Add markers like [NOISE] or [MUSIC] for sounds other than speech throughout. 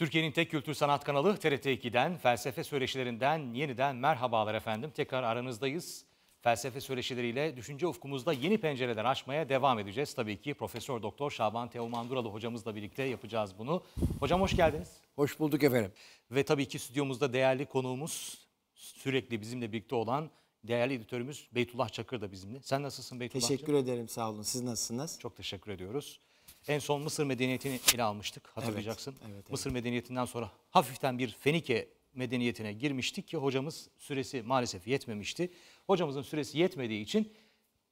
Türkiye'nin tek kültür sanat kanalı TRT 2'den felsefe söyleşilerinden yeniden merhabalar efendim. Tekrar aranızdayız. Felsefe söyleşileriyle düşünce ufkumuzda yeni pencereler açmaya devam edeceğiz. Tabii ki Profesör Doktor Şaban Teoman Duralı hocamızla birlikte yapacağız bunu. Hocam hoş geldiniz. Hoş bulduk efendim. Ve tabii ki stüdyomuzda değerli konuğumuz sürekli bizimle birlikte olan değerli editörümüz Beytullah Çakır da bizimle. Sen nasılsın Beytullah'cığım? Teşekkür ederim sağ olun. Siz nasılsınız? Çok teşekkür ediyoruz. En son Mısır medeniyetini ele almıştık hatırlayacaksın. evet, evet. Mısır medeniyetinden sonra hafiften bir Fenike medeniyetine girmiştik ki hocamız süresi maalesef yetmemişti. Hocamızın süresi yetmediği için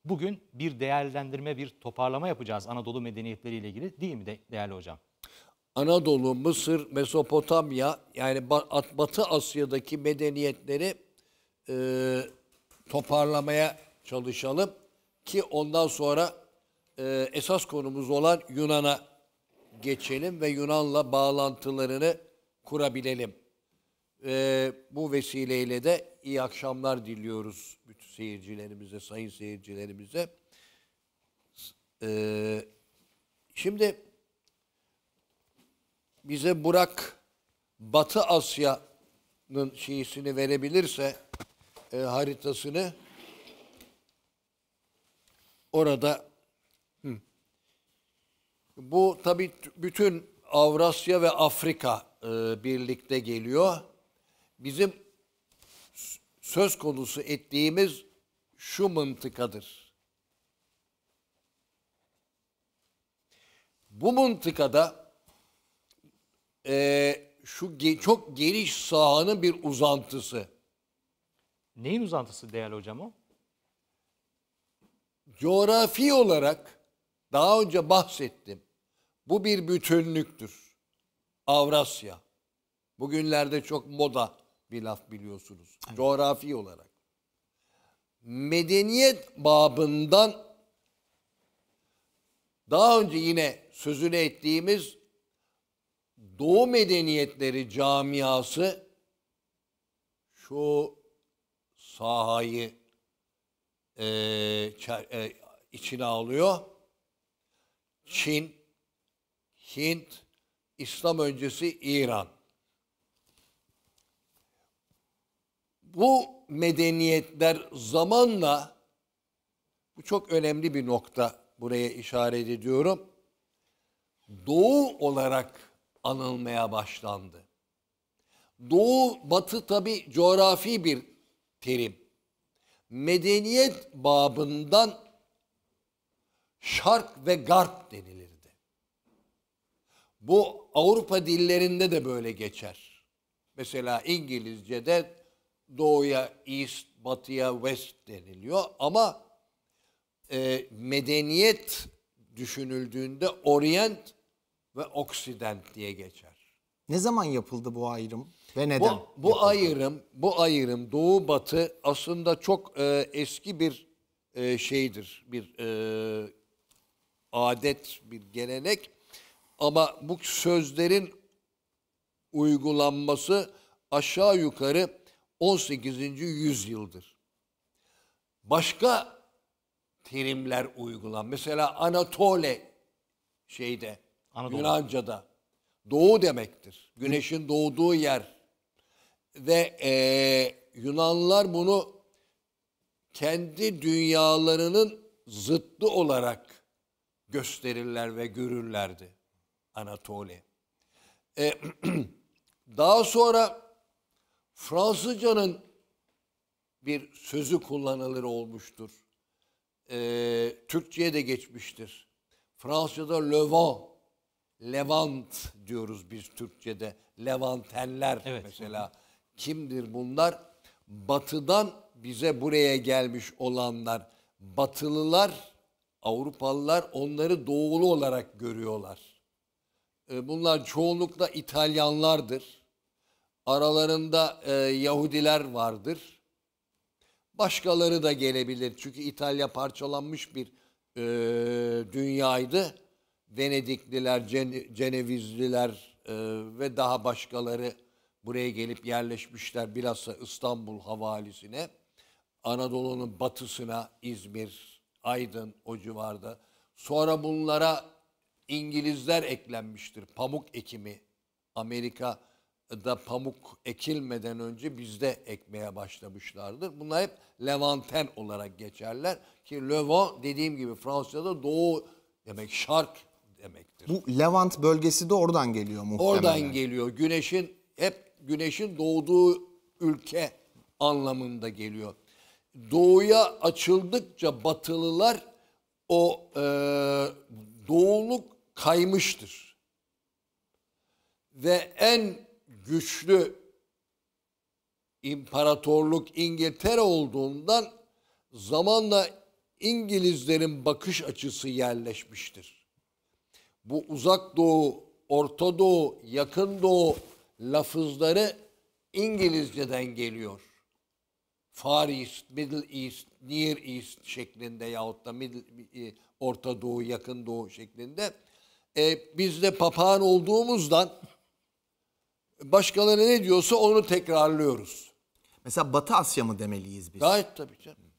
bugün bir değerlendirme, bir toparlama yapacağız Anadolu medeniyetleriyle ilgili değil mi de, değerli hocam? Anadolu, Mısır, Mesopotamya yani Ba- Batı Asya'daki medeniyetleri e, toparlamaya çalışalım ki ondan sonra e, esas konumuz olan Yunan'a geçelim ve Yunan'la bağlantılarını kurabilelim. E, bu vesileyle de iyi akşamlar diliyoruz bütün seyircilerimize, sayın seyircilerimize. E, şimdi bize Burak Batı Asya'nın şeysini verebilirse e, haritasını orada. Bu tabii t- bütün Avrasya ve Afrika e, birlikte geliyor. Bizim söz konusu ettiğimiz şu mıntıkadır. Bu mıntıkada e, şu ge- çok geniş sahanın bir uzantısı. Neyin uzantısı değerli hocam o? Coğrafi olarak daha önce bahsettim. Bu bir bütünlüktür. Avrasya. Bugünlerde çok moda bir laf biliyorsunuz. Coğrafi olarak. Medeniyet babından daha önce yine sözünü ettiğimiz Doğu medeniyetleri camiası şu sahayı e, içine alıyor. Çin, Hint, İslam öncesi İran. Bu medeniyetler zamanla bu çok önemli bir nokta buraya işaret ediyorum. Doğu olarak anılmaya başlandı. Doğu, batı tabi coğrafi bir terim. Medeniyet babından şark ve garp denilirdi. Bu Avrupa dillerinde de böyle geçer. Mesela İngilizce'de doğuya east, batıya west deniliyor ama e, medeniyet düşünüldüğünde orient ve oksident diye geçer. Ne zaman yapıldı bu ayrım ve neden? Bu, bu ayrım, bu ayrım Doğu Batı aslında çok e, eski bir e, şeydir, bir e, adet, bir gelenek. Ama bu sözlerin uygulanması aşağı yukarı 18. yüzyıldır. Başka terimler uygulan. Mesela Anatole şeyde, Anadolu. Yunanca'da doğu demektir. Güneşin doğduğu yer. Ve eee, Yunanlılar bunu kendi dünyalarının zıttı olarak gösterirler ve görürlerdi. Anatole. E, [CLEARS THROAT] daha sonra Fransızcanın bir sözü kullanılır olmuştur. E, Türkçe'ye de geçmiştir. Fransızca'da Levant, Levant diyoruz biz Türkçe'de. Levantenler Evet. mesela. Kimdir bunlar? Batıdan bize buraya gelmiş olanlar. Batılılar, Avrupalılar onları doğulu olarak görüyorlar. E, Bunlar çoğunlukla İtalyanlardır. Aralarında e, Yahudiler vardır. Başkaları da gelebilir. Çünkü İtalya parçalanmış bir e, dünyaydı. Venedikliler, Cene- Cenevizliler e, ve daha başkaları buraya gelip yerleşmişler. Bilhassa İstanbul havalisine. Anadolu'nun batısına İzmir, Aydın o civarda. Sonra bunlara İngilizler eklenmiştir. Pamuk ekimi Amerika'da pamuk ekilmeden önce bizde ekmeye başlamışlardır. Bunlar hep Levanten olarak geçerler. Ki Levant dediğim gibi Fransızca'da doğu demek, şark demektir. Bu Levant bölgesi de oradan geliyor muhtemelen. Oradan geliyor. Güneşin hep güneşin doğduğu ülke anlamında geliyor. Doğuya açıldıkça batılılar o e, doğuluk kaymıştır. Ve en güçlü imparatorluk İngiltere olduğundan zamanla İngilizlerin bakış açısı yerleşmiştir bu uzak doğu, orta doğu, yakın doğu lafızları İngilizceden geliyor. Far East, Middle East, Near East şeklinde yahut da Middle, e, Orta Doğu, Yakın Doğu şeklinde. E, biz de papağan olduğumuzdan başkaları ne diyorsa onu tekrarlıyoruz. Mesela Batı Asya mı demeliyiz biz? Gayet tabii canım.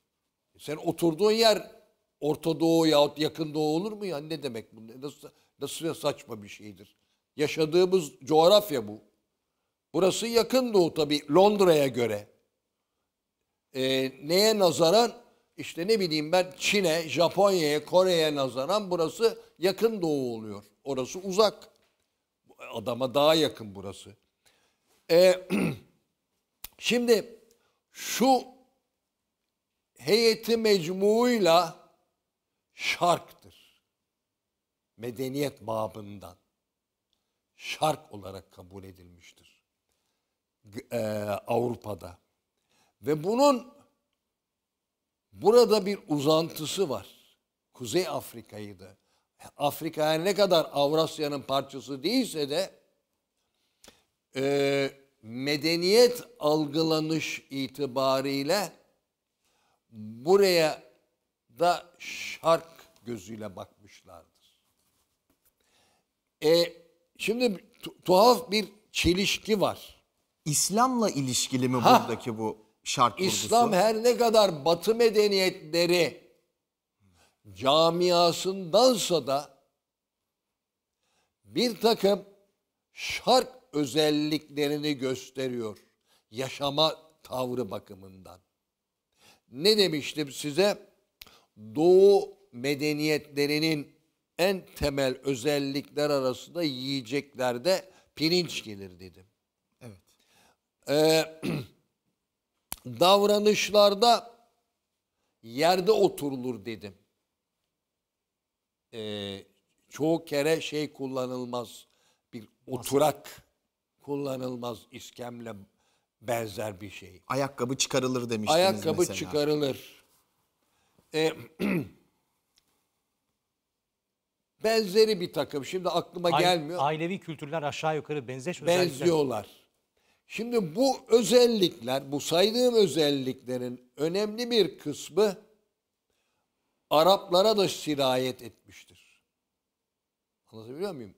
Sen oturduğun yer Orta Doğu yahut Yakın Doğu olur mu ya? Ne demek bu? Nasıl, nasıl saçma bir şeydir? Yaşadığımız coğrafya bu. Burası Yakın Doğu tabii Londra'ya göre. Ee, neye nazaran? İşte ne bileyim ben Çin'e, Japonya'ya, Kore'ye nazaran burası Yakın Doğu oluyor. Orası uzak. Adama daha yakın burası. Ee, [CLEARS THROAT] şimdi şu heyeti mecmuuyla şarktır. Medeniyet babından şark olarak kabul edilmiştir. Eee, Avrupa'da. Ve bunun burada bir uzantısı var. Kuzey Afrika'yı da. Afrika her ne kadar Avrasya'nın parçası değilse de eee, medeniyet algılanış itibariyle buraya da şark gözüyle bakmışlardır. E, şimdi tu- tuhaf bir çelişki var. İslam'la ilişkili mi Ha! buradaki bu vurgusu? İslam her ne kadar batı medeniyetleri camiasındansa da bir takım şark özelliklerini gösteriyor. Yaşama tavrı bakımından. Ne demiştim size? Doğu medeniyetlerinin en temel özellikler arasında yiyeceklerde pirinç gelir dedim. Evet. Ee, [CLEARS THROAT] davranışlarda yerde oturulur dedim. Ee, çoğu kere şey kullanılmaz. Bir oturak kullanılmaz iskemle benzer bir şey. Ayakkabı çıkarılır demiştiniz Ayakkabı mesela. çıkarılır. Ee, [CLEARS THROAT] benzeri bir takım. Şimdi aklıma gelmiyor. Ailevi kültürler aşağı yukarı benzeş özellikler. benziyorlar. Şimdi bu özellikler, bu saydığım özelliklerin önemli bir kısmı Araplara da sirayet etmiştir. Anlatabiliyor muyum?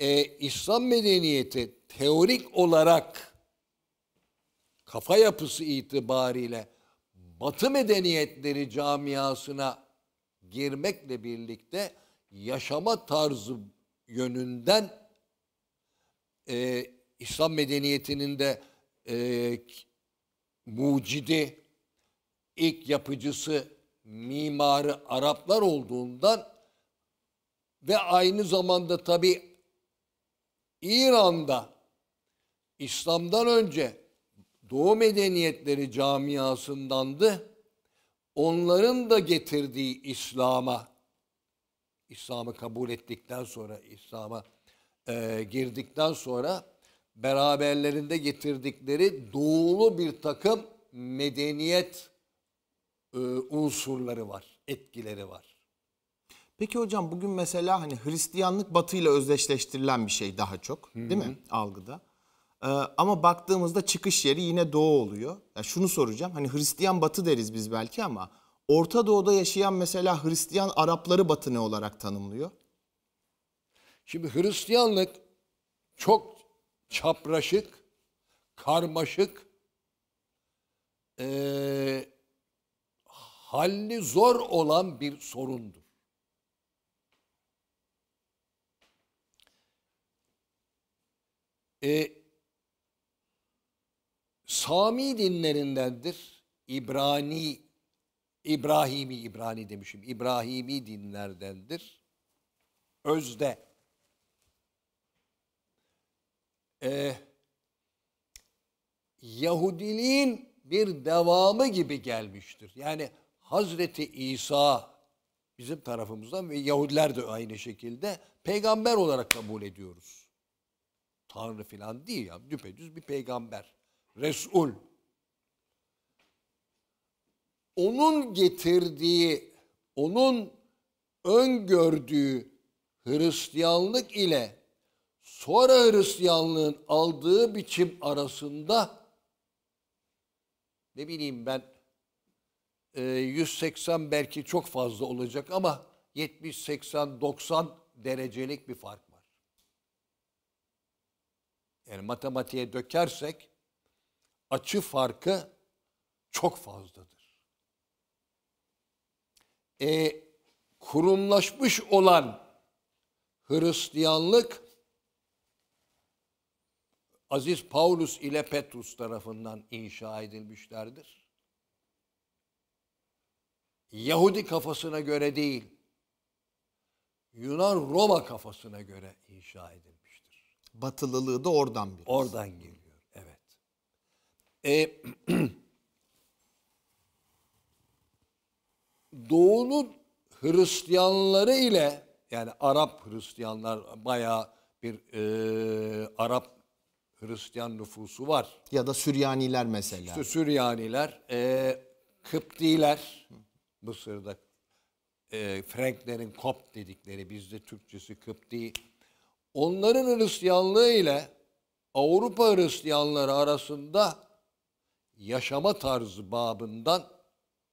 Ee, İslam medeniyeti teorik olarak kafa yapısı itibariyle Batı medeniyetleri camiasına girmekle birlikte yaşama tarzı yönünden e, İslam medeniyetinin de e, mucidi, ilk yapıcısı, mimarı Araplar olduğundan ve aynı zamanda tabi İran'da İslam'dan önce Doğu medeniyetleri camiasındandı. Onların da getirdiği İslam'a, İslam'ı kabul ettikten sonra, İslam'a e, girdikten sonra beraberlerinde getirdikleri doğulu bir takım medeniyet e, unsurları var, etkileri var. Peki hocam bugün mesela hani Hristiyanlık Batı ile özdeşleştirilen bir şey daha çok değil mi algıda? Ee, ama baktığımızda çıkış yeri yine Doğu oluyor. Ya şunu soracağım hani Hristiyan Batı deriz biz belki ama Orta Doğu'da yaşayan mesela Hristiyan Arapları Batı ne olarak tanımlıyor? Şimdi Hristiyanlık çok çapraşık, karmaşık, eee halli zor olan bir sorundur. E, Sami dinlerindendir. İbrani, İbrahimi, İbrani demişim. İbrahimi dinlerdendir. Özde. E, Yahudiliğin bir devamı gibi gelmiştir. Yani Hazreti İsa bizim tarafımızdan ve Yahudiler de aynı şekilde peygamber olarak kabul ediyoruz. Tanrı filan değil ya. Düpedüz bir peygamber. Resul. Onun getirdiği, onun öngördüğü Hristiyanlık ile sonra Hristiyanlığın aldığı biçim arasında ne bileyim ben e, 180 belki çok fazla olacak ama 70, 80, 90 derecelik bir fark var. Yani matematiğe dökersek açı farkı çok fazladır. E, kurumlaşmış olan Hristiyanlık Aziz Paulus ile Petrus tarafından inşa edilmişlerdir. Yahudi kafasına göre değil, Yunan Roma kafasına göre inşa edilmiştir. Batılılığı da oradan bir. Oradan geliyor, evet. E, [CLEARS THROAT] Doğu'nun Hristiyanları ile yani Arap Hristiyanlar bayağı bir e, Arap Hristiyan nüfusu var. Ya da Süryaniler mesela. İşte Süryaniler, e, Kıptiler, Mısır'da e, Franklerin Kopt dedikleri, bizde Türkçesi Kıpti. Onların Hristiyanlığı ile Avrupa Hristiyanları arasında yaşama tarzı babından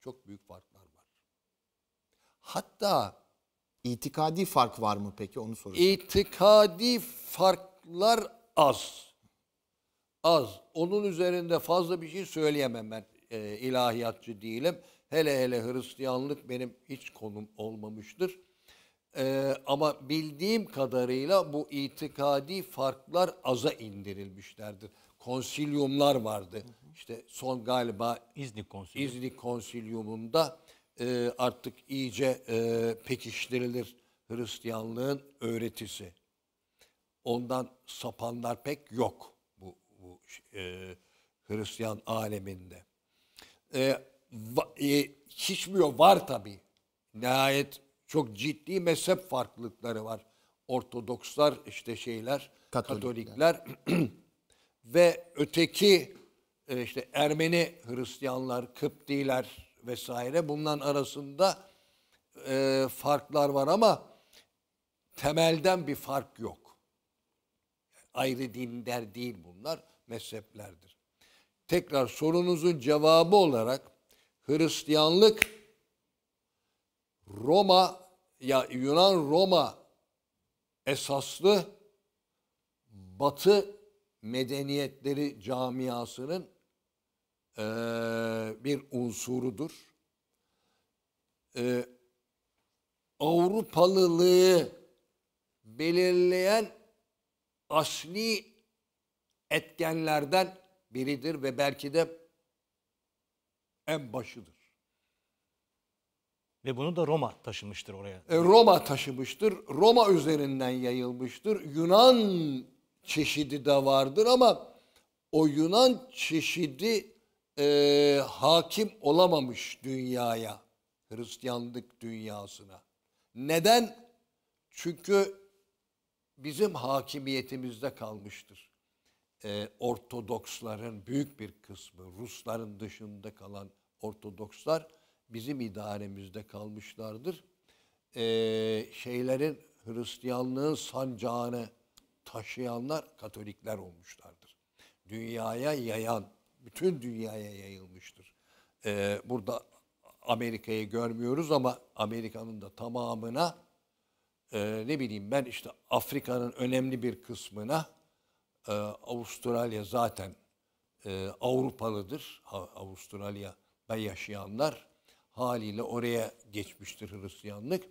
çok büyük farklar var. Hatta İtikadi fark var mı peki onu soracağım. İtikadi farklar az. Az. Onun üzerinde fazla bir şey söyleyemem ben. E, ilahiyatçı değilim. Hele hele Hristiyanlık benim hiç konum olmamıştır. E, ama bildiğim kadarıyla bu itikadi farklar aza indirilmişlerdir. Konsilyumlar vardı. İşte son galiba İznik Konsülü. İznik Konsilyumunda e, artık iyice e, pekiştirilir Hristiyanlığın öğretisi. Ondan sapanlar pek yok e, Hristiyan aleminde. E, va- e, hiç mi yok? Var tabii. Nihayet çok ciddi mezhep farklılıkları var. Ortodokslar işte şeyler, Katolikler. Katolikler [CLEARS THROAT] ve öteki e, işte Ermeni Hristiyanlar, Kıptiler vesaire bunların arasında e, farklar var ama temelden bir fark yok. Ayrı dinler değil bunlar, mezheplerdir. Tekrar sorunuzun cevabı olarak Hristiyanlık Roma ya Yunan Roma esaslı Batı medeniyetleri camiasının eee, bir unsurudur. Eee, Avrupalılığı belirleyen asli etkenlerden biridir ve belki de en başıdır. Ve bunu da Roma taşımıştır oraya. E, Roma taşımıştır. Roma üzerinden yayılmıştır. Yunan çeşidi de vardır ama o Yunan çeşidi e, hakim olamamış dünyaya, Hristiyanlık dünyasına. Neden? Çünkü bizim hakimiyetimizde kalmıştır. E, Ortodoksların büyük bir kısmı, Rusların dışında kalan Ortodokslar bizim idaremizde kalmışlardır. E, şeylerin Hristiyanlığın sancağını taşıyanlar Katolikler olmuşlardır. Dünyaya yayan, bütün dünyaya yayılmıştır. E, burada Amerika'yı görmüyoruz ama Amerika'nın da tamamına e, ne bileyim ben işte Afrika'nın önemli bir kısmına e, Avustralya zaten e, Avrupalıdır. Avustralya'da yaşayanlar haliyle oraya geçmiştir Hristiyanlık.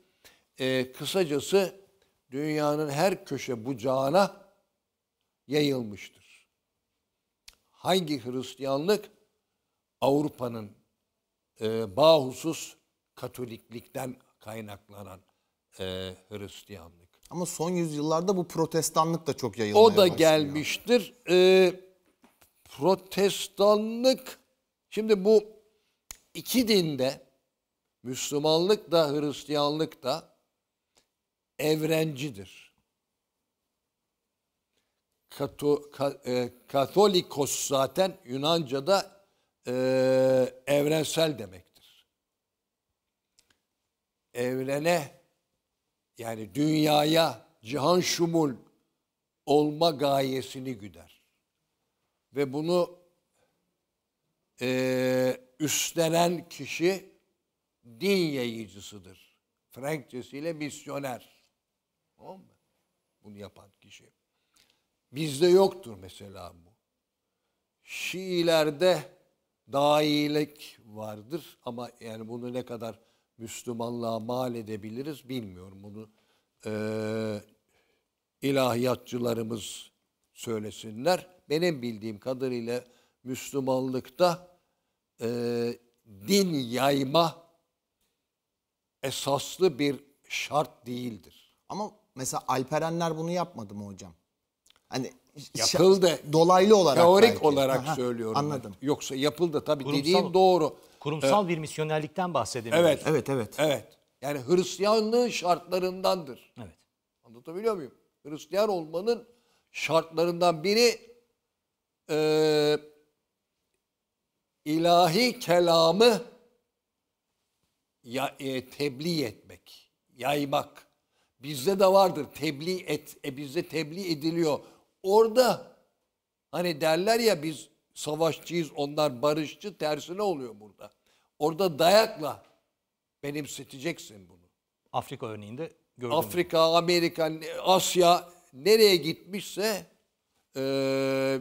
E, kısacası dünyanın her köşe bucağına yayılmıştır. Hangi Hristiyanlık? Avrupa'nın e, bahusus Katoliklikten kaynaklanan e, Hristiyanlık. Ama son yüzyıllarda bu protestanlık da çok yayılmaya O da başlıyor. gelmiştir. Ee, protestanlık, şimdi bu iki dinde, Müslümanlık da Hristiyanlık da evrencidir. Kato, ka- e, Katolikos zaten Yunanca'da e, evrensel demektir. Evrene yani dünyaya cihan şumul olma gayesini güder. Ve bunu eee, üstlenen kişi din yayıcısıdır. Frankçesiyle misyoner. Tamam mı? Bunu yapan kişi. Bizde yoktur mesela bu. Şiilerde dahilik vardır ama yani bunu ne kadar Müslümanlığa mal edebiliriz bilmiyorum. Bunu eee ilahiyatçılarımız söylesinler. Benim bildiğim kadarıyla Müslümanlıkta eee, din yayma esaslı bir şart değildir. Ama mesela Alperenler bunu yapmadı mı hocam? Hani Yapıldı. Dolaylı olarak Teorik belki. olarak Aha, söylüyorum. ben. Anladım. Yoksa yapıldı tabii Kurumsal- dediğin doğru. Kurumsal bir misyonerlikten bahsedemiyoruz. Evet. Evet evet. Evet. Yani Hristiyanlığın şartlarındandır. Evet. Anlatabiliyor muyum? Hristiyan olmanın şartlarından biri eee, ilahi kelamı ya, e, tebliğ etmek, yaymak. Bizde de vardır tebliğ et, e, bizde tebliğ ediliyor. Orada hani derler ya biz savaşçıyız, onlar barışçı, tersine oluyor burada. Orada dayakla benimseteceksin bunu. Afrika örneğinde gördüğümüz. Afrika, Amerika, Asya nereye gitmişse eee,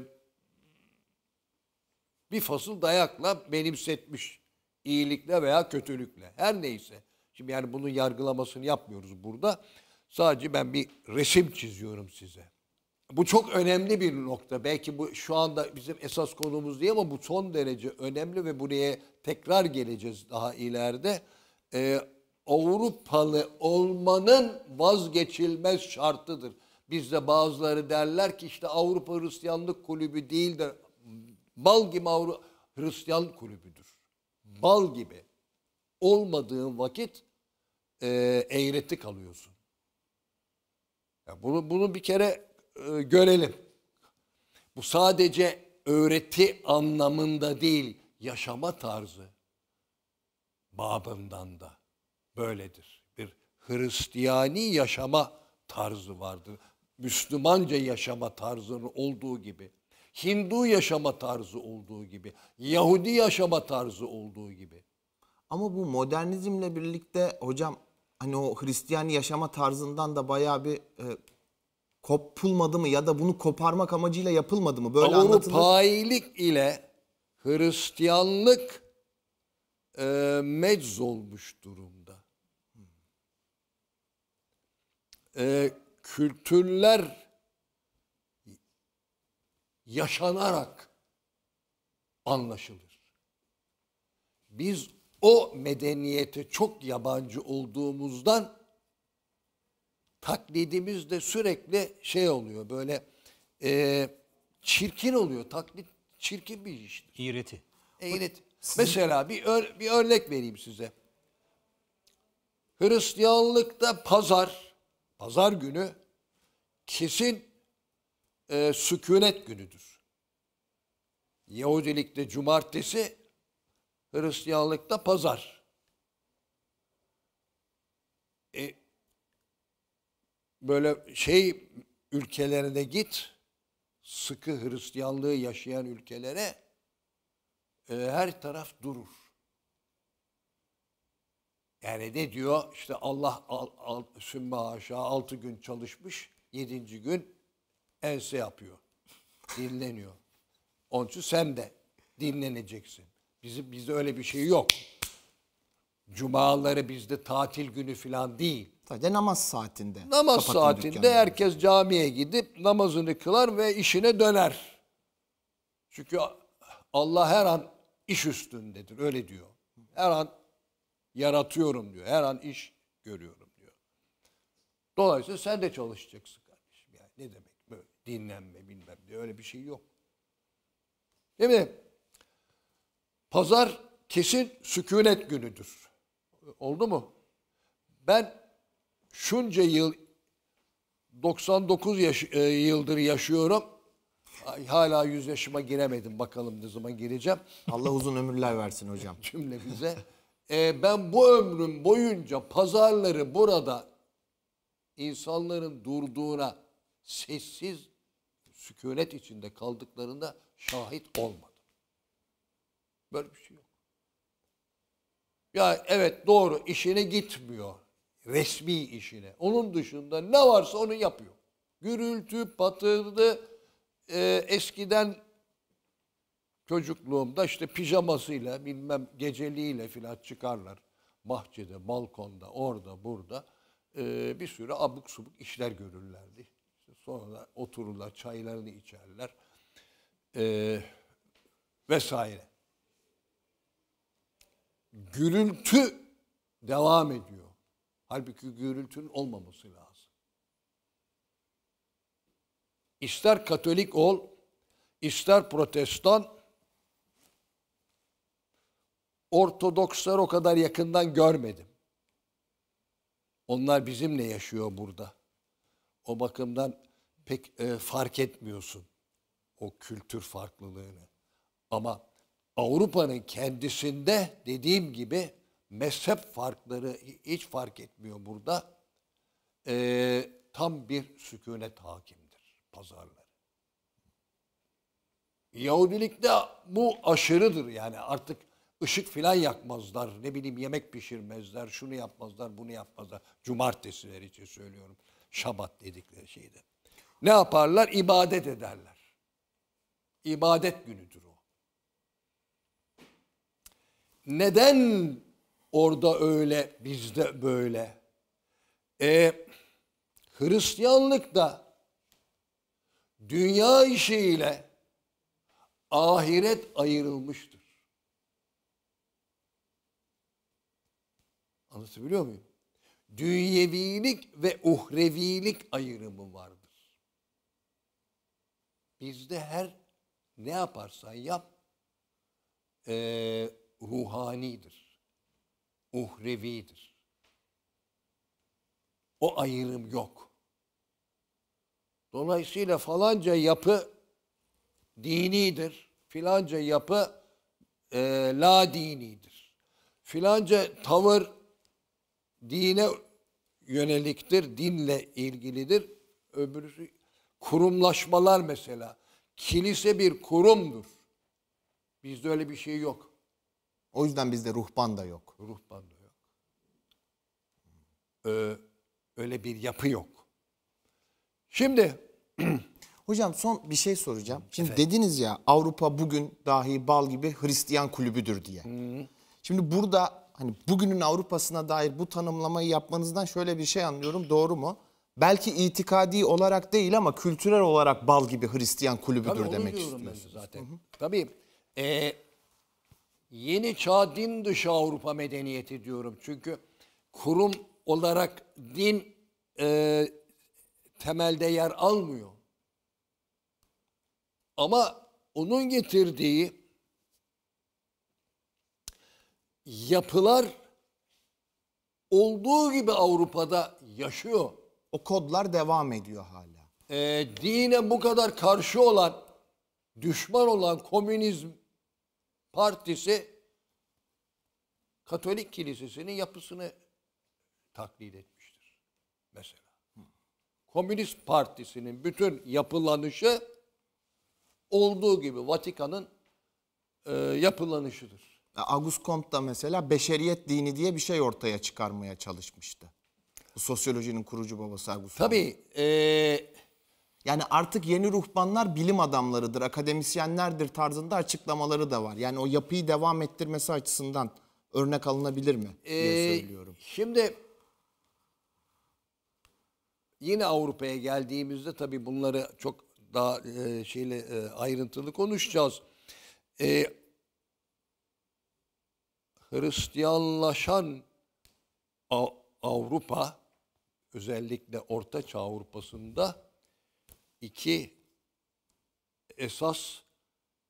bir fasıl dayakla benimsetmiş. iyilikle veya kötülükle. Her neyse. Şimdi yani bunun yargılamasını yapmıyoruz burada. Sadece ben bir resim çiziyorum size. Bu çok önemli bir nokta. Belki bu şu anda bizim esas konumuz değil ama bu son derece önemli ve buraya tekrar geleceğiz daha ileride. Ee, Avrupalı olmanın vazgeçilmez şartıdır. Bizde bazıları derler ki işte Avrupa Hristiyanlık Kulübü değil de bal gibi Avrupa Hristiyan Kulübüdür. Bal gibi. Olmadığın vakit e, eğreti kalıyorsun. Ya bunu, bunu bir kere e, görelim. Bu sadece öğreti anlamında değil, yaşama tarzı babından da böyledir. Bir Hristiyani yaşama tarzı vardır. Müslümanca yaşama tarzının olduğu gibi. Hindu yaşama tarzı olduğu gibi. Yahudi yaşama tarzı olduğu gibi. Ama bu modernizmle birlikte hocam hani o Hristiyan yaşama tarzından da bayağı bir e, kopulmadı mı ya da bunu koparmak amacıyla yapılmadı mı? Böyle. Avrupailik ile Hristiyanlık e, mecz olmuş durumda. E, kültürler yaşanarak anlaşılır. Biz o medeniyete çok yabancı olduğumuzdan taklidimiz de sürekli şey oluyor böyle e, çirkin oluyor. Taklit çirkin bir iştir. İğreti. Eğret. Mesela bir, ör- bir örnek vereyim size. Hristiyanlıkta pazar, pazar günü kesin e, sükunet günüdür. Yahudilikte cumartesi, Hristiyanlıkta pazar. E, böyle şey ülkelerine git, sıkı Hristiyanlığı yaşayan ülkelere e, her taraf durur. Yani ne diyor? İşte Allah al, al, sümme aşağı altı gün çalışmış, yedinci gün ense yapıyor. Dinleniyor. Onun için sen de dinleneceksin. Bizim, bizde öyle bir şey yok. Cumaları bizde tatil günü falan değil. Sadece namaz saatinde. Namaz kapatın saatinde dükkanları. herkes camiye gidip namazını kılar ve işine döner. Çünkü Allah her an iş üstündedir öyle diyor. Her an yaratıyorum diyor. Her an iş görüyorum diyor. Dolayısıyla sen de çalışacaksın kardeşim. Yani ne demek böyle dinlenme bilmem diye öyle bir şey yok. Değil mi? Pazar kesin sükunet günüdür. Oldu mu? Ben şunca yıl 99 yaş, e, yıldır yaşıyorum. Ay, Hala 100 yaşıma giremedim. Bakalım ne zaman gireceğim Allah uzun ömürler versin hocam. [LAUGHS] cümlemize. E, ben bu ömrüm boyunca pazarları burada insanların durduğuna sessiz sükunet içinde kaldıklarında şahit olmadım. Böyle bir şey yok. Ya evet doğru işine gitmiyor. Resmi işine. Onun dışında ne varsa onu yapıyor. Gürültü, patırdı, e, eskiden çocukluğumda işte pijamasıyla bilmem geceliğiyle filan çıkarlar. Bahçede, balkonda, orada, burada e, bir sürü abuk subuk işler görürlerdi. İşte sonra otururlar, çaylarını içerler e, vesaire. Gürültü devam ediyor. Halbuki gürültünün olmaması lazım. İster Katolik ol, ister Protestan, Ortodokslar o kadar yakından görmedim. Onlar bizimle yaşıyor burada. O bakımdan pek e, fark etmiyorsun o kültür farklılığını. Ama Avrupa'nın kendisinde dediğim gibi mezhep farkları hiç fark etmiyor burada. E, tam bir sükunet hakimdir pazarları. Yahudilikte bu aşırıdır yani artık ışık filan yakmazlar. Ne bileyim yemek pişirmezler, şunu yapmazlar, bunu yapmazlar. Cumartesiler için söylüyorum. Şabat dedikleri şeyde. Ne yaparlar? İbadet ederler. İbadet günüdür o. Neden orada öyle, bizde böyle? E, Hristiyanlıkta dünya işiyle ahiret ayrılmıştır. Anlatabiliyor muyum? Dünyevilik ve uhrevilik ayrımı vardır. Bizde her ne yaparsan yap eee, ruhanidir. Uhrevidir. O ayrım yok. Dolayısıyla falanca yapı dinidir. Filanca yapı e, la dinidir. Filanca tavır dine yöneliktir, dinle ilgilidir. Öbürü kurumlaşmalar mesela. Kilise bir kurumdur. Bizde öyle bir şey yok. O yüzden bizde ruhban da yok. Ruhban da yok. Ee, öyle bir yapı yok. Şimdi [CLEARS THROAT] Hocam son bir şey soracağım. Şimdi dediniz ya Avrupa bugün dahi bal gibi Hristiyan kulübüdür diye. Şimdi burada hani bugünün Avrupa'sına dair bu tanımlamayı yapmanızdan şöyle bir şey anlıyorum. Doğru mu? Belki itikadi olarak değil ama kültürel olarak bal gibi Hristiyan kulübüdür Tabii demek istiyorsunuz. zaten. Tabii. e, yeni çağ din dışı Avrupa medeniyeti diyorum. Çünkü kurum olarak din e, temelde yer almıyor. Ama onun getirdiği yapılar olduğu gibi Avrupa'da yaşıyor. O kodlar devam ediyor hala. e, dine bu kadar karşı olan, düşman olan Komünizm Partisi Katolik Kilisesi'nin yapısını taklit etmiştir. Mesela. Komünist Partisi'nin bütün yapılanışı olduğu gibi Vatikan'ın e, yapılanışıdır. Auguste Comte da mesela beşeriyet dini diye bir şey ortaya çıkarmaya çalışmıştı. Bu sosyolojinin kurucu babası Auguste Comte. Tabii e, Yani artık yeni ruhbanlar bilim adamlarıdır, akademisyenlerdir tarzında açıklamaları da var. Yani o yapıyı devam ettirmesi açısından örnek alınabilir mi diye Ee, söylüyorum. Şimdi yine Avrupa'ya geldiğimizde tabii bunları çok daha e, şeyle e, ayrıntılı konuşacağız. E, Hristiyanlaşan Av- Avrupa özellikle Orta Çağ Avrupa'sında iki esas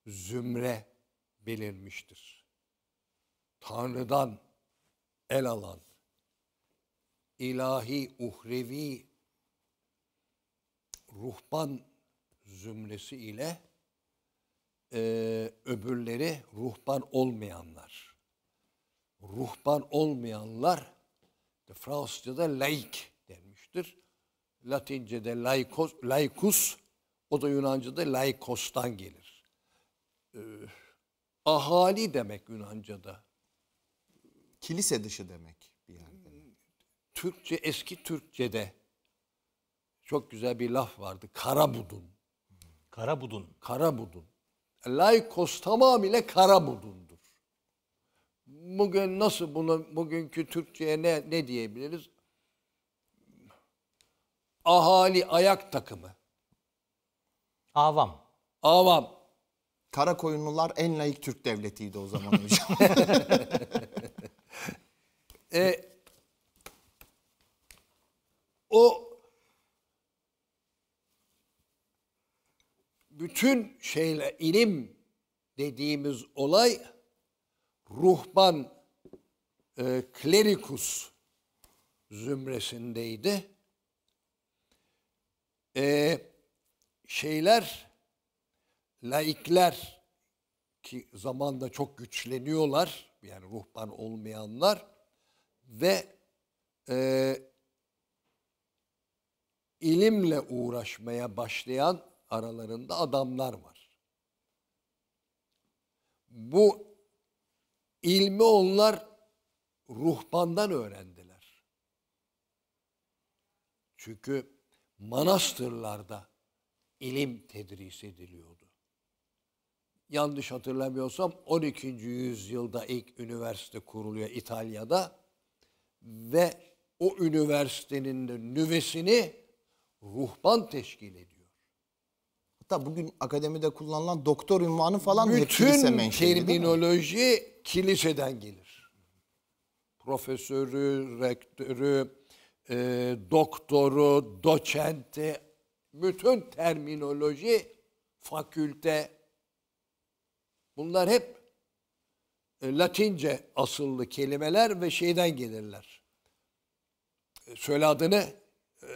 zümre belirmiştir. Tanrı'dan el alan, ilahi, uhrevi, ruhban zümresi ile eee, öbürleri ruhban olmayanlar. Ruhban olmayanlar Fransızca'da laik denmiştir. Latince'de laikos, laikus, o da Yunanca'da laikos'tan gelir. Eee, ahali demek Yunanca'da. Kilise dışı demek bir yerde. Türkçe eski Türkçe'de çok güzel bir laf vardı. Karabudun. Karabudun. Karabudun. Laikos tamamıyla karabudundur. Bugün nasıl bunu bugünkü Türkçe'ye ne, ne diyebiliriz? Ahali ayak takımı. Avam. Avam. Karakoyunlular en layık Türk devletiydi o zaman [LAUGHS] hocam. E, o bütün şeyle ilim dediğimiz olay ruhban e, klerikus zümresindeydi. E, şeyler laikler ki zamanla çok güçleniyorlar yani ruhban olmayanlar ve e, ilimle uğraşmaya başlayan aralarında adamlar var. Bu ilmi onlar ruhbandan öğrendiler. Çünkü manastırlarda ilim tedris ediliyordu. Yanlış hatırlamıyorsam 12. yüzyılda ilk üniversite kuruluyor İtalya'da ve o üniversitenin de nüvesini ruhban teşkil ediyor. Hatta bugün akademide kullanılan doktor ünvanı falan hep kilise Bütün menşeli terminoloji kiliseden gelir. Profesörü, rektörü, e, doktoru, doçenti, bütün terminoloji, fakülte bunlar hep e, Latince asıllı kelimeler ve şeyden gelirler. E, Söyle adını e,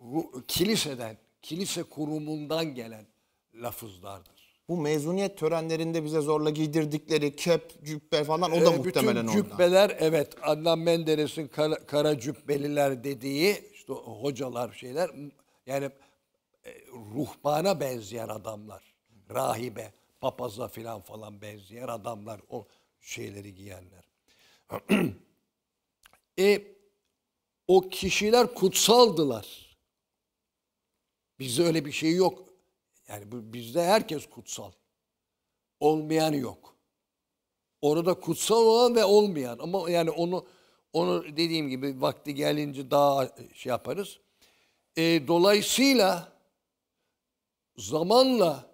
ru- kiliseden, kilise kurumundan gelen lafızlardır. Bu mezuniyet törenlerinde bize zorla giydirdikleri kep, cübbe falan o da Ee, muhtemelen bütün cübbeler evet Adnan Menderes'in kara, kara cübbeliler dediği işte hocalar şeyler yani e, ruhbana benzeyen adamlar. Rahibe, papaza filan falan benzeyen adamlar o şeyleri giyenler. [CLEARS THROAT] e, o kişiler kutsaldılar. Bizde öyle bir şey yok. Yani bu- bizde herkes kutsal. Olmayan yok. Orada kutsal olan ve olmayan ama yani onu onu dediğim gibi vakti gelince daha şey yaparız. E, dolayısıyla zamanla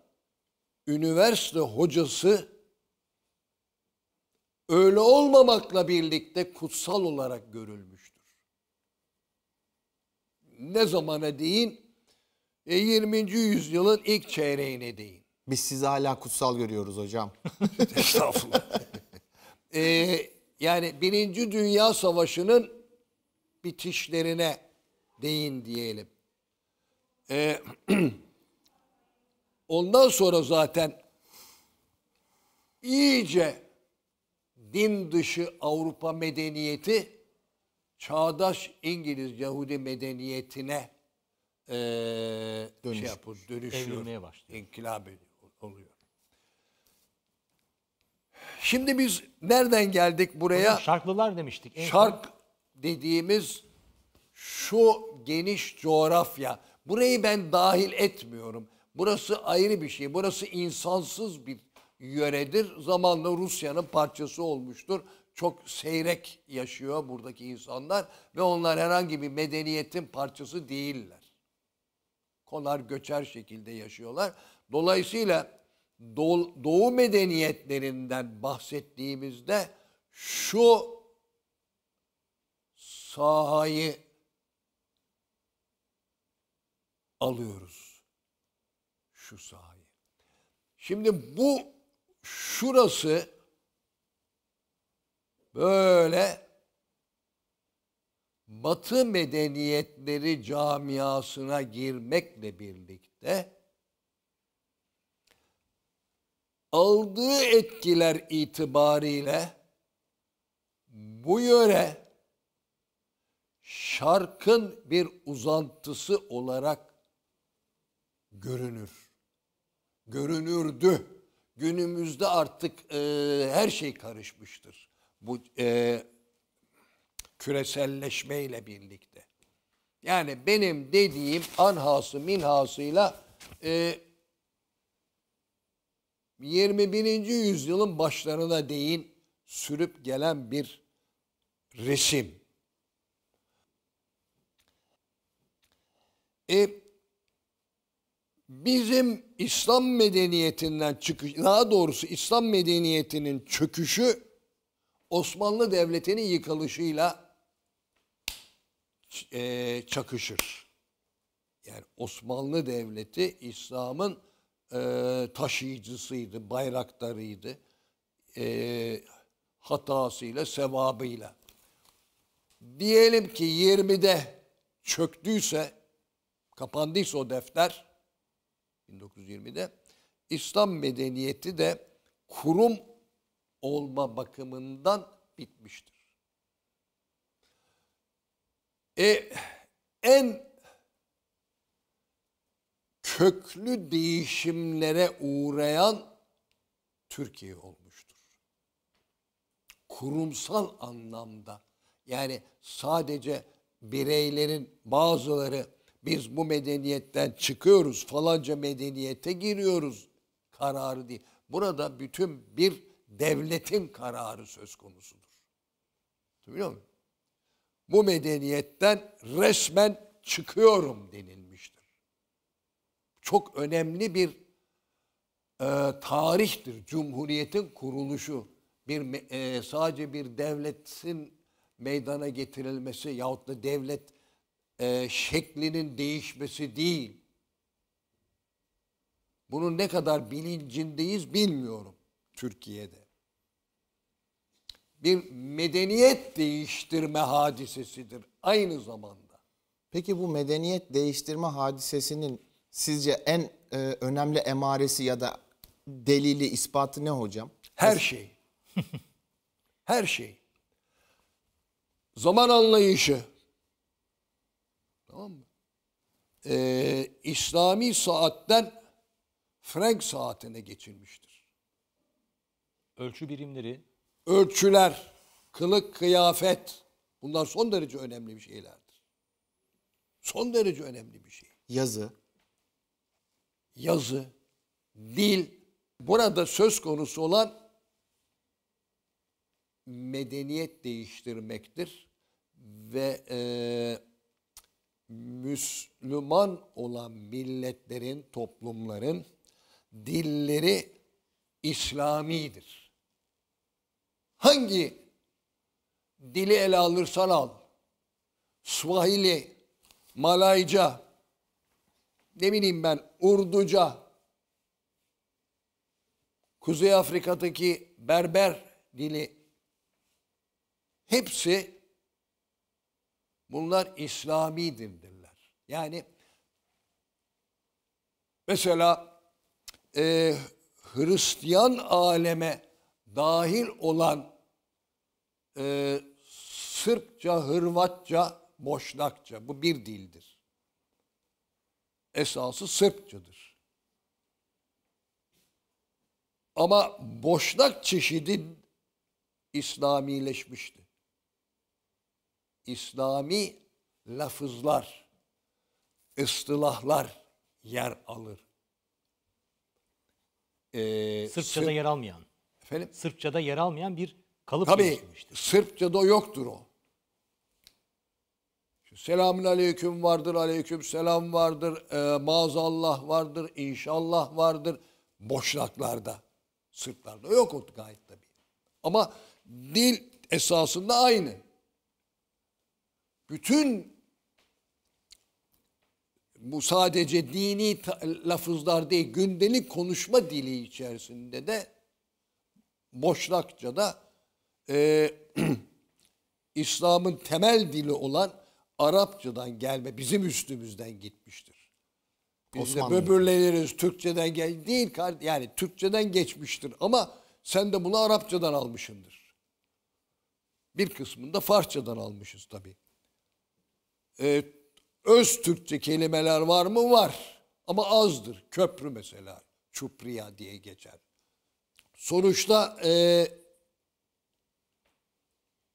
üniversite hocası öyle olmamakla birlikte kutsal olarak görülmüştür. Ne zamana değin? E, 20. yüzyılın ilk çeyreğine değin. Biz sizi hala kutsal görüyoruz hocam. [LAUGHS] Estağfurullah. Ee, yani Birinci Dünya Savaşı'nın bitişlerine değin diyelim. Ee, [CLEARS THROAT] ondan sonra zaten iyice din dışı Avrupa medeniyeti çağdaş İngiliz Yahudi medeniyetine eee şey yapıyor, dönüşüyor. Evrilmeye başlıyor. İnkılap oluyor. Şimdi biz nereden geldik buraya? Şarklılar demiştik. En son- Şark dediğimiz şu geniş coğrafya. Burayı ben dahil etmiyorum. Burası ayrı bir şey. Burası insansız bir yöredir. Zamanla Rusya'nın parçası olmuştur. çok seyrek yaşıyor buradaki insanlar ve onlar herhangi bir medeniyetin parçası değiller. Konar göçer şekilde yaşıyorlar. Dolayısıyla doğu, medeniyetlerinden bahsettiğimizde şu sahayı alıyoruz. Şu sahayı. Şimdi bu şurası böyle Batı medeniyetleri camiasına girmekle birlikte aldığı etkiler itibariyle bu yöre şarkın bir uzantısı olarak görünür. Görünürdü. Günümüzde artık e, her şey karışmıştır. Bu e, küreselleşmeyle birlikte. Yani benim dediğim anhası minhasıyla e, 21. yüzyılın başlarına değin sürüp gelen bir resim. E, bizim İslam medeniyetinden çıkış, daha doğrusu İslam medeniyetinin çöküşü Osmanlı Devleti'nin yıkılışıyla e, çakışır. Yani Osmanlı Devleti İslam'ın e, taşıyıcısıydı, bayraktarıydı. E, hatasıyla, sevabıyla. Diyelim ki 20'de çöktüyse, kapandıysa o defter, 1920'de, İslam medeniyeti de kurum olma bakımından bitmiştir. E, en köklü değişimlere uğrayan Türkiye olmuştur. Kurumsal anlamda yani sadece bireylerin bazıları biz bu medeniyetten çıkıyoruz falanca medeniyete giriyoruz kararı değil. Burada bütün bir devletin kararı söz konusudur. Biliyor musun? Bu medeniyetten resmen çıkıyorum denilmiştir. Çok önemli bir e, tarihtir. Cumhuriyetin kuruluşu bir e, sadece bir devletin meydana getirilmesi yahut da devlet e, şeklinin değişmesi değil. Bunun ne kadar bilincindeyiz bilmiyorum Türkiye'de. Bir medeniyet değiştirme hadisesidir aynı zamanda. Peki bu medeniyet değiştirme hadisesinin sizce en e, önemli emaresi ya da delili, ispatı ne hocam? Her şey. [LAUGHS] Her şey. Zaman anlayışı. Tamam mı? Ee, İslami saatten Frank saatine geçilmiştir. Ölçü birimleri, Ölçüler, kılık, kıyafet bunlar son derece önemli bir şeylerdir. Son derece önemli bir şey. Yazı. yazı, dil burada söz konusu olan medeniyet değiştirmektir ve e, Müslüman olan milletlerin, toplumların dilleri İslamidir. Hangi dili ele alırsan al, Swahili, Malayca, ne bileyim ben Urduca, Kuzey Afrika'daki Berber dili hepsi bunlar İslami dildirler. Yani mesela e, Hristiyan aleme dahil olan e, Sırpça, Hırvatça, Boşnakça bu bir dildir esası Sırpçadır. Ama Boşnak çeşidi İslamileşmişti. İslami lafızlar, ıstılahlar yer alır. Ee, Sırpçada Sırp- yer almayan, Efendim? Sırpçada yer almayan bir Kalıp Tabii. Sırpçada yoktur o. Selamün aleyküm vardır, aleyküm selam vardır, e, maazallah vardır, inşallah vardır. Boşnaklarda, Sırplarda yok o gayet tabii. Ama dil esasında aynı. Bütün bu sadece dini lafızlar değil, gündelik konuşma dili içerisinde de Boşnakça'da e, [CLEARS THROAT] İslam'ın temel dili olan Arapçadan gelme, bizim üstümüzden gitmiştir. Biz de böbürleniriz, Türkçeden gel değil, yani Türkçeden geçmiştir ama sen de bunu Arapçadan almışındır. Bir kısmını da Farsçadan almışız tabii. Ee, öz Türkçe kelimeler var mı? Var. Ama azdır. Köprü mesela. Çupriya diye geçer. Sonuçta e,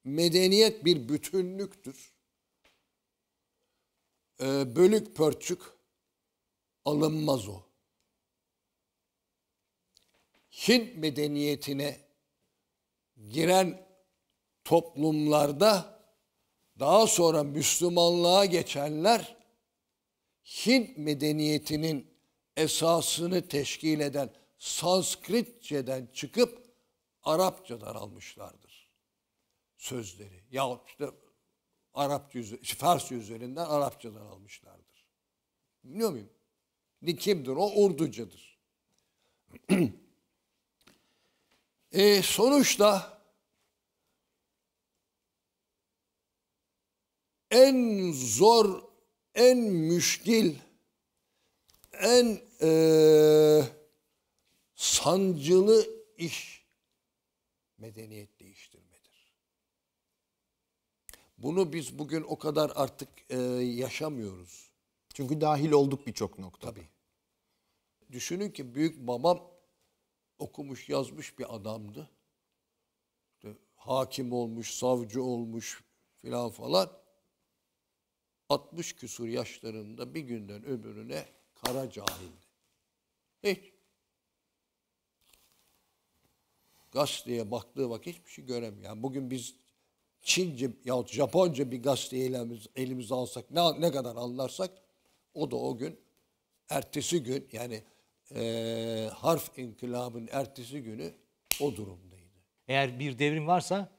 medeniyet bir bütünlüktür. E, bölük pörçük alınmaz o. Hint medeniyetine giren toplumlarda daha sonra Müslümanlığa geçenler Hint medeniyetinin esasını teşkil eden Sanskritçeden çıkıp Arapçadan almışlardır sözleri. Ya işte Arapça Farsça üzerinden Arapçadan almışlardır. Biliyor muyum? Kimdir o? Urducadır. [CLEARS THROAT] e, sonuçta en zor, en müşkil, en eee, sancılı iş medeniyet Bunu biz bugün o kadar artık eee, yaşamıyoruz. Çünkü dahil olduk birçok nokta. Tabii. Düşünün ki büyük babam okumuş yazmış bir adamdı. İşte hakim olmuş, savcı olmuş filan falan. 60 küsur yaşlarında bir günden öbürüne kara cahildi. Hiç. Gazeteye baktığı vakit hiçbir şey göremiyor. Yani bugün biz Çince yahut Japonca bir gazeteyi elimiz, elimize alsak ne, ne kadar anlarsak o da o gün ertesi gün yani eee, harf inkılabının ertesi günü o durumdaydı. Eğer bir devrim varsa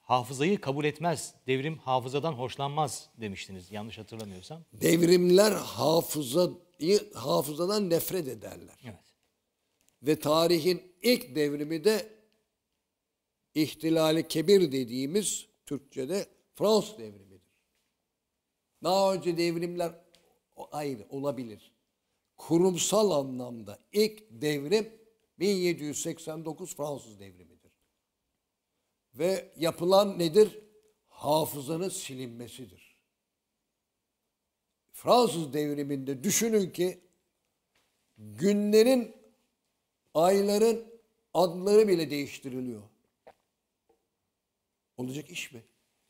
hafızayı kabul etmez. Devrim hafızadan hoşlanmaz demiştiniz yanlış hatırlamıyorsam. Devrimler hafızayı hafızadan nefret ederler. Evet. Ve tarihin ilk devrimi de ihtilali kebir dediğimiz Türkçe'de Fransız devrimidir. Daha önce devrimler ayrı olabilir. Kurumsal anlamda ilk devrim 1789 Fransız devrimidir. Ve yapılan nedir? Hafızanın silinmesidir. Fransız devriminde düşünün ki günlerin, ayların adları bile değiştiriliyor. Olacak iş mi?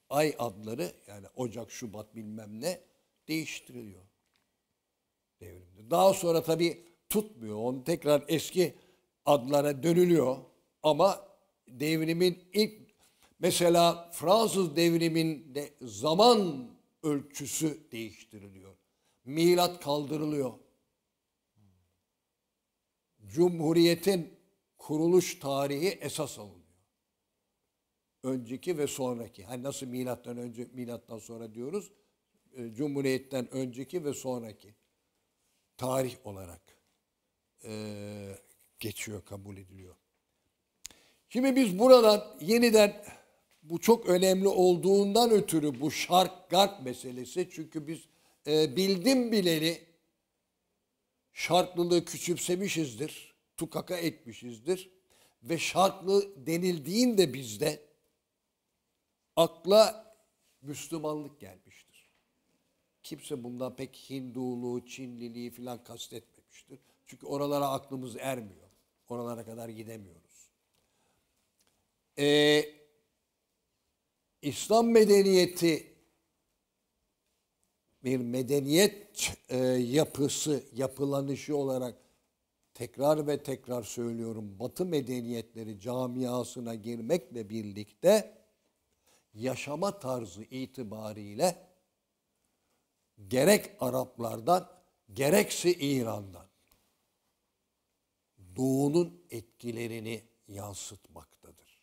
Ay adları yani Ocak, Şubat bilmem ne değiştiriliyor. Devrimde. Daha sonra tabii tutmuyor. Onu tekrar eski adlara dönülüyor. Ama devrimin ilk mesela Fransız devriminde zaman ölçüsü değiştiriliyor. Milat kaldırılıyor. Cumhuriyetin kuruluş tarihi esas alınıyor. Önceki ve sonraki. Hani nasıl milattan önce, milattan sonra diyoruz. e, Cumhuriyetten önceki ve sonraki tarih olarak e, geçiyor, kabul ediliyor. Şimdi biz buradan yeniden bu çok önemli olduğundan ötürü bu şark garp meselesi çünkü biz e, bildim bileli şarklılığı küçümsemişizdir, tukaka etmişizdir ve şarklı denildiğinde bizde akla Müslümanlık gelmiştir. Kimse bundan pek Hinduluğu, Çinliliği falan kastetmemiştir. Çünkü oralara aklımız ermiyor. Oralara kadar gidemiyoruz. Ee, İslam medeniyeti bir medeniyet e, yapısı, yapılanışı olarak tekrar ve tekrar söylüyorum Batı medeniyetleri camiasına girmekle birlikte yaşama tarzı itibariyle gerek Araplardan gerekse İran'dan Doğu'nun etkilerini yansıtmaktadır.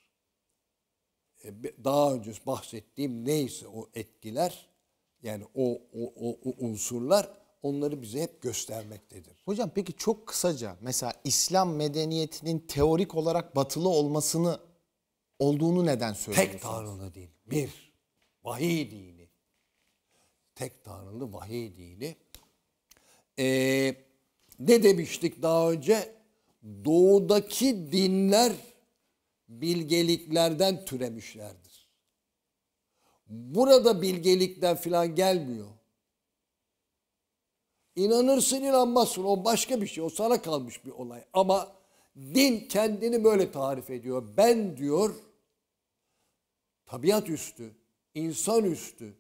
E, Daha önce bahsettiğim neyse o etkiler yani o, o, o, o unsurlar onları bize hep göstermektedir. Hocam peki çok kısaca mesela İslam medeniyetinin teorik olarak batılı olmasını olduğunu neden söylüyorsunuz? Tek tanrılı din. Bir, vahiy dini. Tek tanrılı vahiy dini. Ee, ne demiştik daha önce? Doğudaki dinler bilgeliklerden türemişlerdir. Burada bilgelikten filan gelmiyor. İnanırsın inanmazsın o başka bir şey o sana kalmış bir olay. Ama din kendini böyle tarif ediyor. Ben diyor tabiat üstü, insan üstü,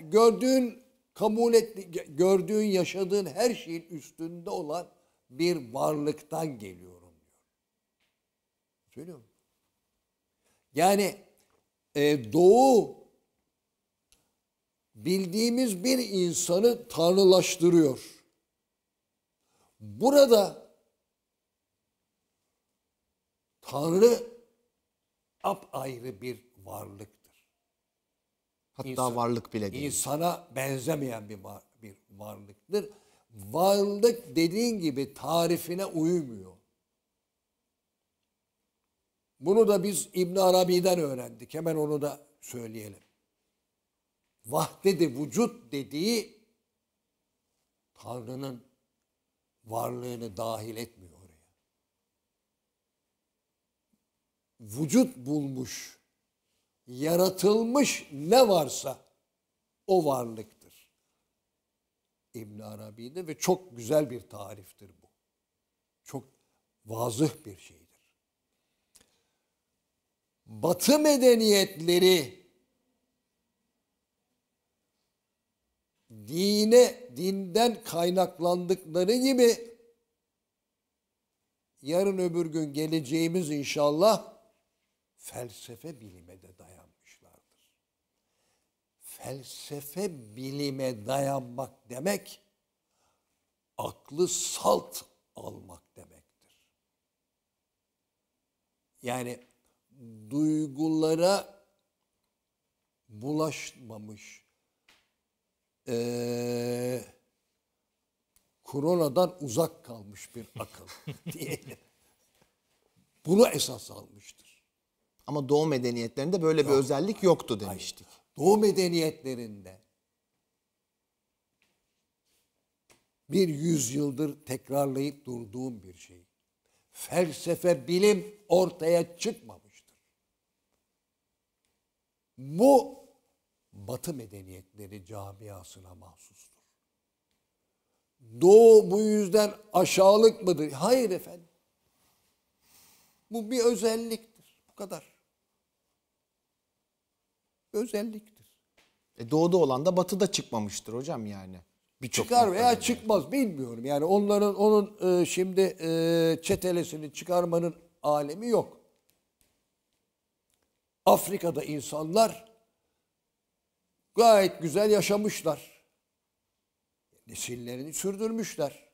gördüğün, kabul et, gördüğün, yaşadığın her şeyin üstünde olan bir varlıktan geliyorum diyor. Söylüyor mu? Yani e, doğu bildiğimiz bir insanı tanrılaştırıyor. Burada Tanrı apayrı bir varlıktır. Hatta İnsan- varlık bile değil. İnsana benzemeyen bir, var- bir varlıktır. Varlık dediğin gibi tarifine uymuyor. Bunu da biz İbn Arabi'den öğrendik. Hemen onu da söyleyelim. Vahdedi vücut dediği Tanrı'nın varlığını dahil etmiyor oraya. Vücut bulmuş, yaratılmış ne varsa o varlıktır. İbn Arabi'de ve çok güzel bir tariftir bu. Çok vazıh bir şeydir. Batı medeniyetleri dine, dinden kaynaklandıkları gibi yarın öbür gün geleceğimiz inşallah felsefe bilime de dayanmışlardır. Felsefe bilime dayanmak demek aklı salt almak demektir. Yani duygulara bulaşmamış, eee koronadan uzak kalmış bir akıl [LAUGHS] diyelim. Bunu esas almıştır. Ama Doğu medeniyetlerinde böyle bir özellik yoktu demiştik. Doğu medeniyetlerinde bir yüzyıldır tekrarlayıp durduğum bir şey. Felsefe, bilim ortaya çıkmamıştır. Bu Batı medeniyetleri camiasına mahsustur. Doğu bu yüzden aşağılık mıdır? Hayır efendim. Bu bir özelliktir. Bu kadar. Özelliktir. E, doğuda olan da batıda çıkmamıştır hocam yani. Birçok Çıkar veya çıkmaz bilmiyorum. Yani onların onun e, şimdi e, çetelesini çıkarmanın alemi yok. Afrika'da insanlar gayet güzel yaşamışlar. Nesillerini sürdürmüşler.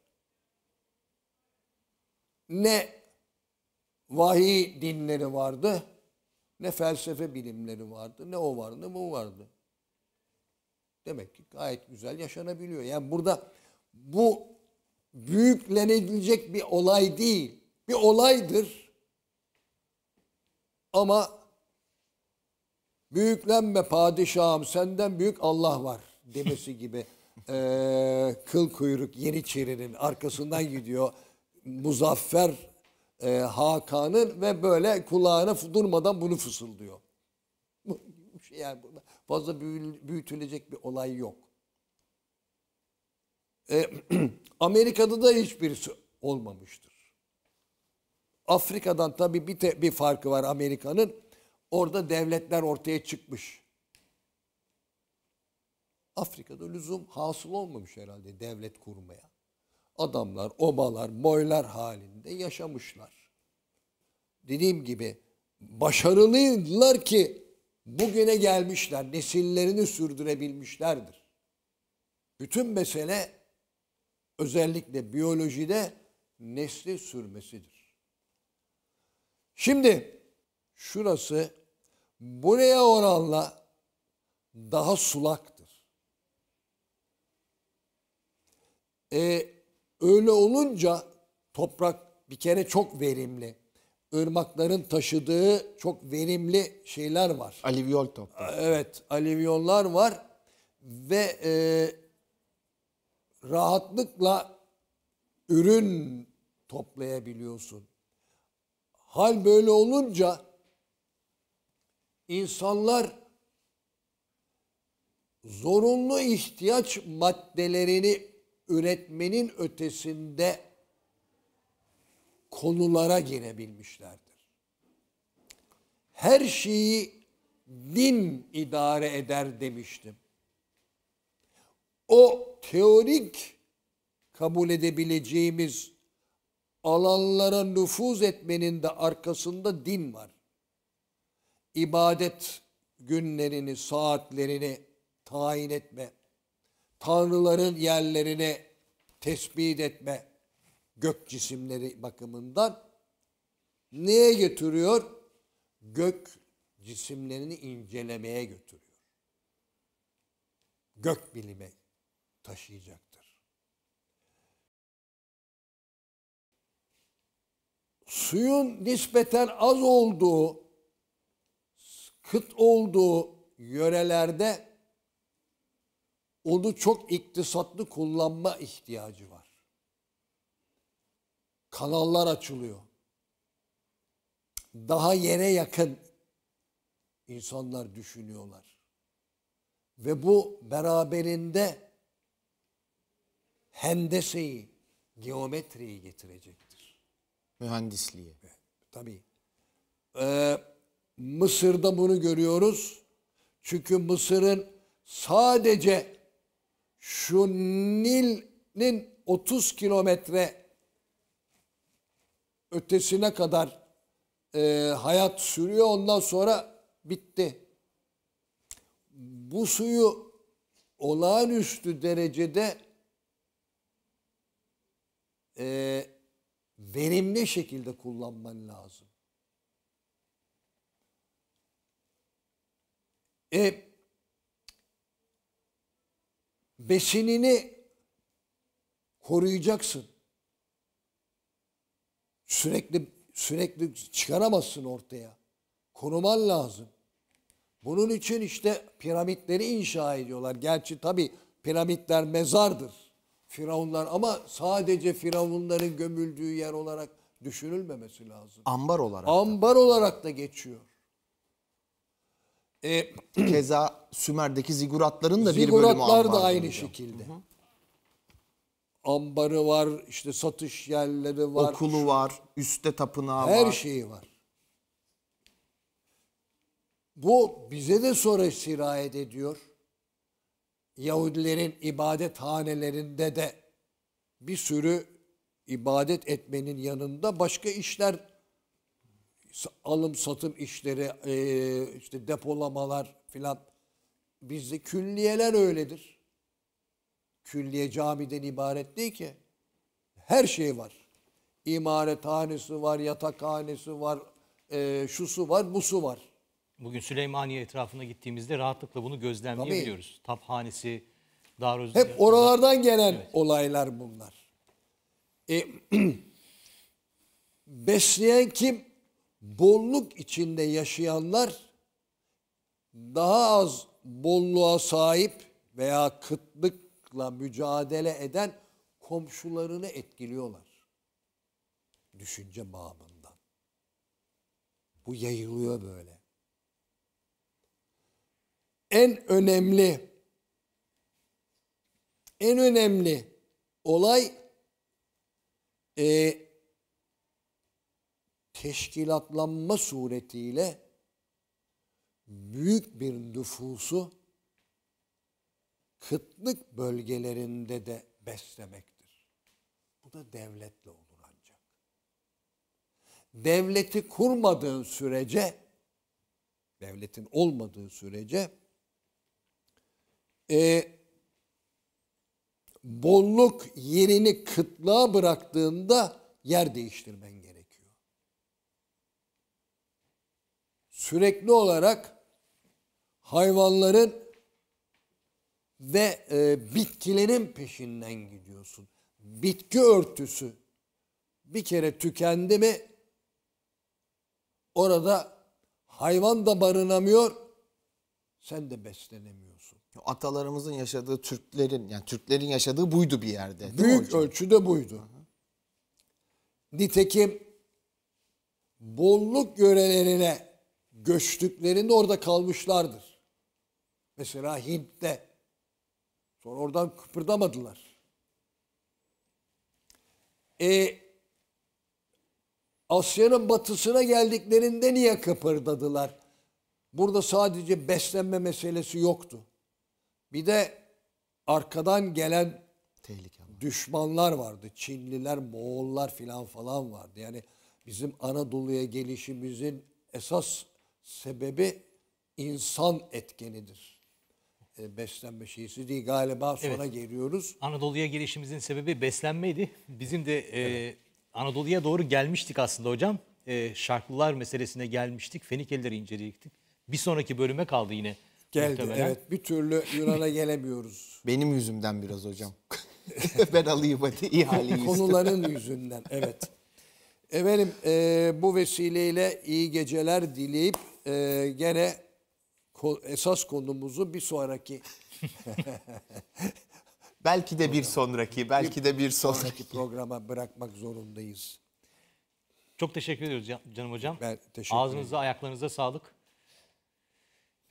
Ne vahiy dinleri vardı, ne felsefe bilimleri vardı, ne o vardı, ne bu vardı. Demek ki gayet güzel yaşanabiliyor. Yani burada bu büyüklenilecek bir olay değil. Bir olaydır. Ama büyüklenme padişahım senden büyük Allah var demesi gibi [LAUGHS] eee, kıl kuyruk Yeniçeri'nin arkasından gidiyor. Muzaffer eee, Hakan'ın ve böyle kulağına durmadan bunu fısıldıyor. Şey yani fazla büyütülecek bir olay yok. E, [CLEARS THROAT] Amerika'da da hiçbirisi olmamıştır. Afrika'dan tabii bir, te- bir farkı var Amerika'nın. Orada devletler ortaya çıkmış. Afrika'da lüzum hasıl olmamış herhalde devlet kurmaya. Adamlar, obalar, boylar halinde yaşamışlar. Dediğim gibi başarılıydılar ki bugüne gelmişler, nesillerini sürdürebilmişlerdir. Bütün mesele özellikle biyolojide nesli sürmesidir. Şimdi şurası buraya oranla daha sulaktır. E, öyle olunca toprak bir kere çok verimli. Irmakların taşıdığı çok verimli şeyler var. Aliviol toprağı. Evet, alivyonlar var ve e, rahatlıkla ürün toplayabiliyorsun. Hal böyle olunca insanlar zorunlu ihtiyaç maddelerini üretmenin ötesinde konulara girebilmişlerdir. Her şeyi din idare eder demiştim. O teorik kabul edebileceğimiz alanlara nüfuz etmenin de arkasında din var. İbadet günlerini, saatlerini tayin etme, tanrıların yerlerini tespit etme, gök cisimleri bakımından neye götürüyor? Gök cisimlerini incelemeye götürüyor. Gök bilime taşıyacaktır. Suyun nispeten az olduğu, kıt olduğu yörelerde onu çok iktisatlı kullanma ihtiyacı var. Kanallar açılıyor. Daha yere yakın insanlar düşünüyorlar. Ve bu beraberinde hendeseyi, geometriyi getirecektir. Mühendisliği. Tabii. Ee, Mısır'da bunu görüyoruz. Çünkü Mısır'ın sadece şu Nil'in 30 kilometre ötesine kadar e, hayat sürüyor. Ondan sonra bitti. Bu suyu olağanüstü derecede e, verimli şekilde kullanman lazım. E, besinini koruyacaksın. Sürekli sürekli çıkaramazsın ortaya. Koruman lazım. Bunun için işte piramitleri inşa ediyorlar. Gerçi tabi piramitler mezardır. Firavunlar ama sadece firavunların gömüldüğü yer olarak düşünülmemesi lazım. Ambar olarak. Ambar olarak da geçiyor. E, [CLEARS THROAT] Keza Sümer'deki ziguratların da bir bölümü Ziguratlar ambardı da aynı hocam. şekilde. Ambarı var, işte satış yerleri var. Okulu var, üstte tapınağı Her var. şeyi var. Bu bize de sonra sirayet ediyor. Yahudilerin ibadet hanelerinde de bir sürü ibadet etmenin yanında başka işler alım satım işleri eee, işte depolamalar filan bizde külliyeler öyledir. Külliye camiden ibaret değil ki. Her şey var. İmarethanesi var, yatakhanesi var, eee şusu var, busu var. Bugün Süleymaniye etrafına gittiğimizde rahatlıkla bunu gözlemleyebiliyoruz. Taphanesi, Darüz... Hep oralardan gelen olaylar bunlar. E, [CLEARS THROAT] besleyen kim? Bolluk içinde yaşayanlar daha az bolluğa sahip veya kıtlıkla mücadele eden komşularını etkiliyorlar. Düşünce bağımından. Bu yayılıyor böyle. En önemli en önemli olay e, teşkilatlanma suretiyle büyük bir nüfusu kıtlık bölgelerinde de beslemektir. Bu da devletle olur ancak. Devleti kurmadığın sürece, devletin olmadığı sürece, e, bolluk yerini kıtlığa bıraktığında yer değiştirmen gerekiyor. Sürekli olarak hayvanların ve e, bitkilerin peşinden gidiyorsun. Bitki örtüsü bir kere tükendi mi orada hayvan da barınamıyor, sen de beslenemiyorsun. Atalarımızın yaşadığı Türklerin yani Türklerin yaşadığı buydu bir yerde. Büyük ölçüde buydu. Nitekim bolluk yörelerine göçtüklerinde orada kalmışlardır. Mesela Hint'te. Sonra oradan kıpırdamadılar. E, Asya'nın batısına geldiklerinde niye kıpırdadılar? Burada sadece beslenme meselesi yoktu. Bir de arkadan gelen Tehlike var. düşmanlar vardı. Çinliler, Moğollar filan falan vardı. Yani bizim Anadolu'ya gelişimizin esas sebebi insan etkenidir. E, beslenme şeysi değil. Galiba sonra geliyoruz. Anadolu'ya gelişimizin sebebi beslenmeydi. Bizim de e, Anadolu'ya doğru gelmiştik aslında hocam. E, şarklılar meselesine gelmiştik. Fenikelileri inceleyecektik. Bir sonraki bölüme kaldı yine. Geldi. muhtemelen. Evet. Bir türlü Yunan'a [LAUGHS] gelemiyoruz. Benim yüzümden biraz hocam. [LAUGHS] [LAUGHS] ben alayım hadi ihaleyi. Konuların yüzünden. Evet. Efendim e, bu vesileyle iyi geceler dileyip e, gene ko- esas konumuzu bir sonraki [LAUGHS] belki de bir sonraki, belki de bir sonraki. sonraki programa bırakmak zorundayız. Çok teşekkür ediyoruz can- canım hocam. Ben teşekkür Ağzınıza, ayaklarınıza sağlık.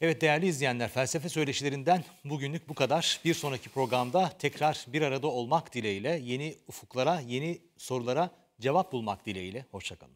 Evet değerli izleyenler, felsefe söyleşilerinden bugünlük bu kadar. Bir sonraki programda tekrar bir arada olmak dileğiyle, yeni ufuklara, yeni sorulara cevap bulmak dileğiyle. Hoşçakalın.